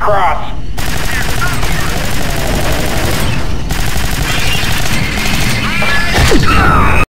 across. Ah!